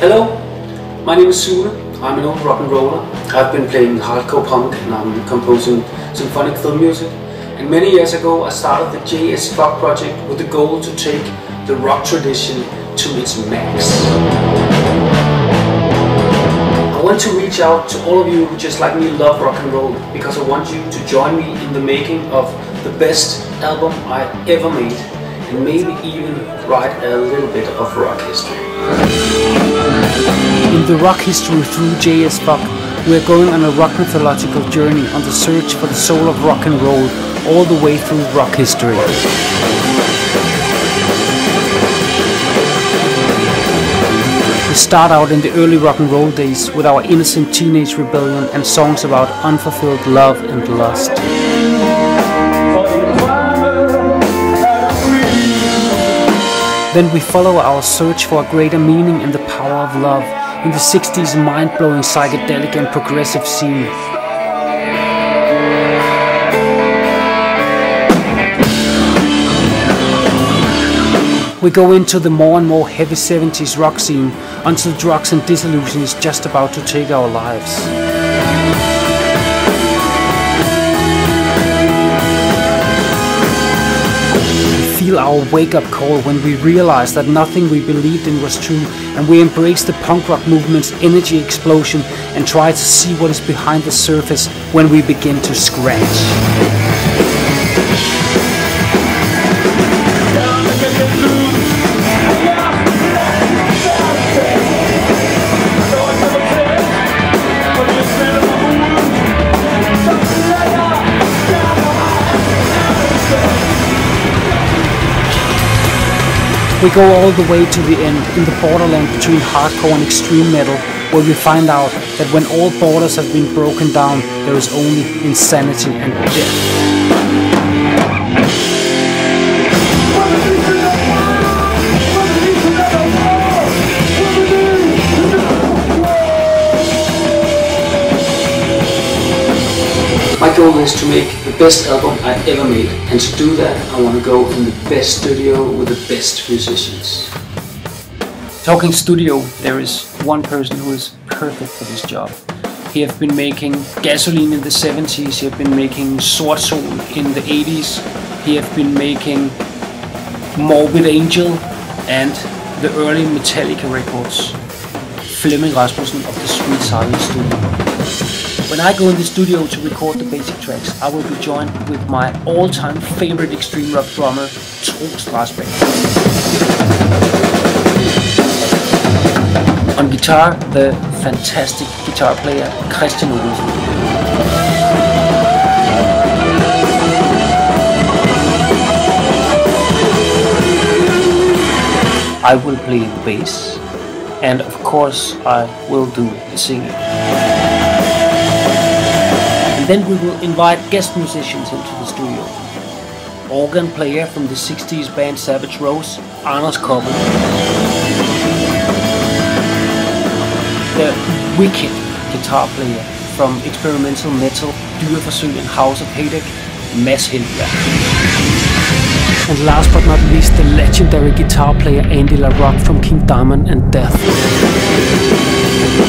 Hello, my name is Sune. I'm an old rock and roller. I've been playing hardcore punk and I'm composing symphonic film music. And many years ago I started the JS Fuck project with the goal to take the rock tradition to its max. I want to reach out to all of you who just like me love rock and roll because I want you to join me in the making of the best album I ever made and maybe even write a little bit of rock history. In the rock history through JS Fuck, we are going on a rock mythological journey on the search for the soul of rock and roll all the way through rock history. We start out in the early rock and roll days with our innocent teenage rebellion and songs about unfulfilled love and lust. Then we follow our search for a greater meaning in the power of love in the 60s mind-blowing psychedelic and progressive scene. We go into the more and more heavy 70s rock scene until drugs and disillusion is just about to take our lives. Feel our wake-up call when we realize that nothing we believed in was true and we embrace the punk rock movement's energy explosion and try to see what is behind the surface when we begin to scratch. We go all the way to the end, in the borderland between hardcore and extreme metal, where we find out that when all borders have been broken down, there is only insanity and death. My goal is to make the best album I ever made, and to do that, I want to go in the best studio with the best musicians. Talking studio, there is one person who is perfect for this job. He have been making Gasolin' in the 70s, he have been making Sort Sol in the 80s, he have been making Morbid Angel and the early Metallica records. Flemming Rasmussen of the Sweet Silence Studio. When I go in the studio to record the basic tracks, I will be joined with my all-time favorite extreme rock drummer, Troels Drasbech. On guitar, the fantastic guitar player Christian Olesen. I will play the bass, and of course, I will do the singing. Then we will invite guest musicians into the studio. Organ player from the 60s band Savage Rose, Anders Koppel. The wicked guitar player from experimental metal, Dyreforsøg and House of Headache, Mads Heldtberg. And last but not least, the legendary guitar player Andy La Rocque from King Diamond and Death.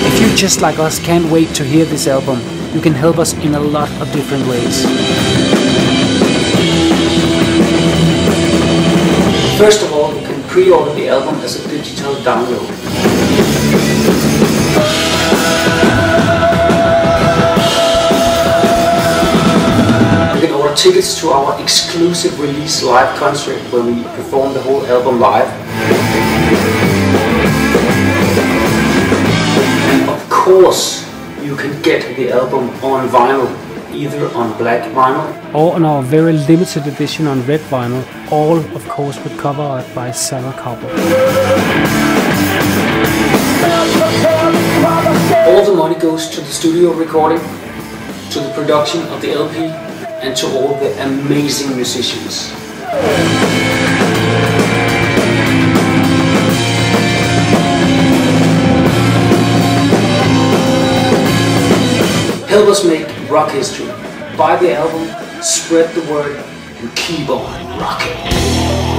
If you just like us can't wait to hear this album, you can help us in a lot of different ways. First of all, you can pre-order the album as a digital download. You can order tickets to our exclusive release live concert where we perform the whole album live. And of course, can get the album on vinyl, either on black vinyl Or on our very limited edition on red vinyl, all of course with cover art by Sarah Cowboy. All the money goes to the studio recording, to the production of the LP, and to all the amazing musicians. Help us make rock history. Buy the album, spread the word, and keep on rocking.